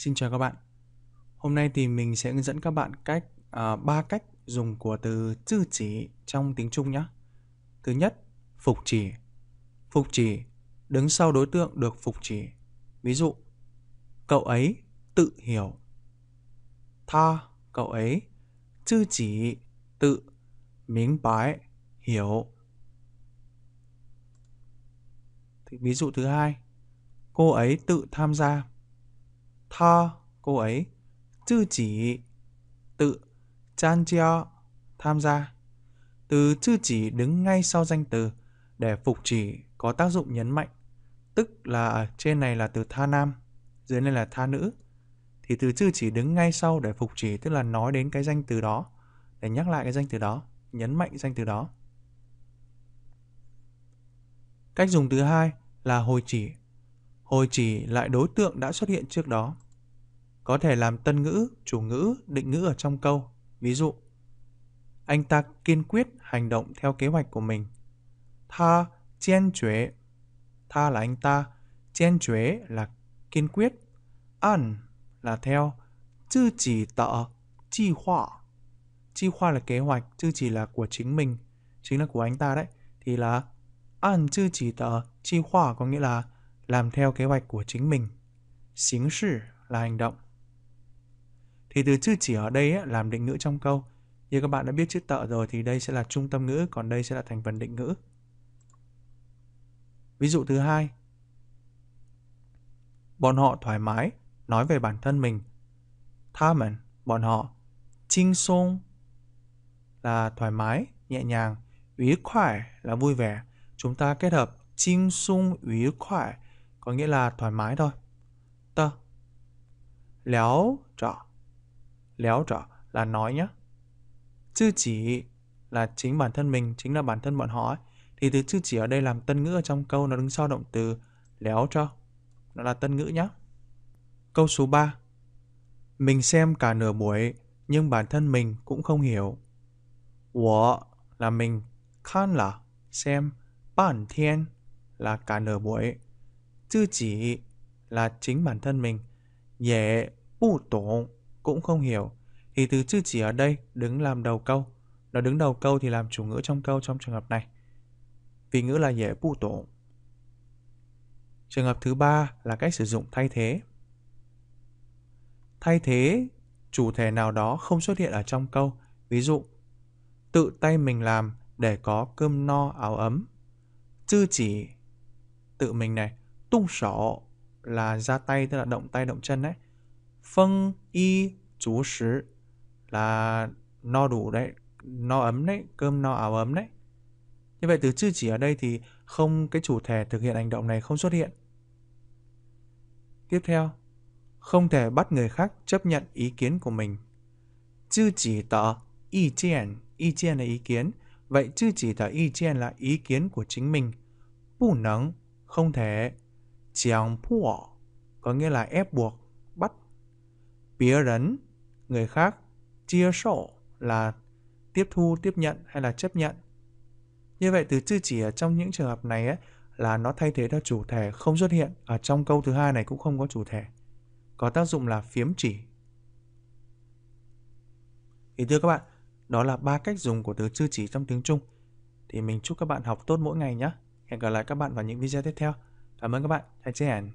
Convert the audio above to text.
Xin chào các bạn. Hôm nay thì mình sẽ hướng dẫn các bạn cách à, ba cách dùng của từ chữ chỉ trong tiếng Trung nhé. Thứ nhất, phục chỉ. Phục chỉ đứng sau đối tượng được phục chỉ. Ví dụ, cậu ấy tự hiểu. Tha, cậu ấy, chữ chỉ, tự, miếng bái, hiểu. Thì ví dụ thứ hai, cô ấy tự tham gia. Tha, cô ấy, chữ chỉ, tự, chan chia, tham gia. Từ chư chỉ đứng ngay sau danh từ để phục chỉ có tác dụng nhấn mạnh. Tức là ở trên này là từ tha nam, dưới này là tha nữ. Thì từ chư chỉ đứng ngay sau để phục chỉ tức là nói đến cái danh từ đó, để nhắc lại cái danh từ đó, nhấn mạnh danh từ đó. Cách dùng thứ hai là hồi chỉ. Hồi chỉ lại đối tượng đã xuất hiện trước đó. Có thể làm tân ngữ, chủ ngữ, định ngữ ở trong câu. Ví dụ, anh ta kiên quyết hành động theo kế hoạch của mình. Tha chen chuế. Tha là anh ta, chen chuế là kiên quyết. An là theo, chư chỉ tợ, chi họa. Chi khoa là kế hoạch, chư chỉ là của chính mình, chính là của anh ta đấy. Thì là an chư chỉ tợ, chi họa có nghĩa là làm theo kế hoạch của chính mình. Xính sự là hành động. Thì từ chữ chỉ ở đây ấy, làm định ngữ trong câu. Như các bạn đã biết chữ tợ rồi thì đây sẽ là trung tâm ngữ, còn đây sẽ là thành phần định ngữ. Ví dụ thứ hai. Bọn họ thoải mái nói về bản thân mình. Tha mình, bọn họ. Chinh sung là thoải mái, nhẹ nhàng. Ủy khoải là vui vẻ. Chúng ta kết hợp chinh sung ủy khoải có nghĩa là thoải mái thôi. Tơ. Léo trọ. Léo trọ là nói nhé. chư chỉ là chính bản thân mình, chính là bản thân bọn họ ấy. Thì từ chư chỉ ở đây làm tân ngữ ở trong câu nó đứng sau động từ léo cho. Nó là tân ngữ nhé. Câu số 3. Mình xem cả nửa buổi nhưng bản thân mình cũng không hiểu. Wo là mình, khan là xem, bản thiên là cả nửa buổi chứ chỉ là chính bản thân mình. Dễ, bù tổ, cũng không hiểu. Thì từ chứ chỉ ở đây đứng làm đầu câu. Nó đứng đầu câu thì làm chủ ngữ trong câu trong trường hợp này. vì ngữ là dễ bù tổ. Trường hợp thứ ba là cách sử dụng thay thế. Thay thế chủ thể nào đó không xuất hiện ở trong câu. Ví dụ, tự tay mình làm để có cơm no áo ấm. Chư chỉ tự mình này, tung sổ là ra tay tức là động tay động chân đấy. Phân y chú sứ là no đủ đấy, no ấm đấy, cơm no áo ấm đấy. Như vậy từ chữ chỉ ở đây thì không cái chủ thể thực hiện hành động này không xuất hiện. Tiếp theo, không thể bắt người khác chấp nhận ý kiến của mình. Chữ chỉ tờ ý kiến, ý kiến là ý kiến. Vậy chữ chỉ tờ ý kiến là ý kiến của chính mình. Bù nắng, không thể. Chiang pua, có nghĩa là ép buộc, bắt. Bia rấn, người khác. Chia sổ là tiếp thu, tiếp nhận hay là chấp nhận. Như vậy từ chữ chỉ ở trong những trường hợp này ấy, là nó thay thế cho chủ thể không xuất hiện. Ở trong câu thứ hai này cũng không có chủ thể. Có tác dụng là phiếm chỉ. Thì thưa các bạn, đó là ba cách dùng của từ chữ chỉ trong tiếng Trung. Thì mình chúc các bạn học tốt mỗi ngày nhé. Hẹn gặp lại các bạn vào những video tiếp theo. Cảm ơn các bạn. Hẹn chia.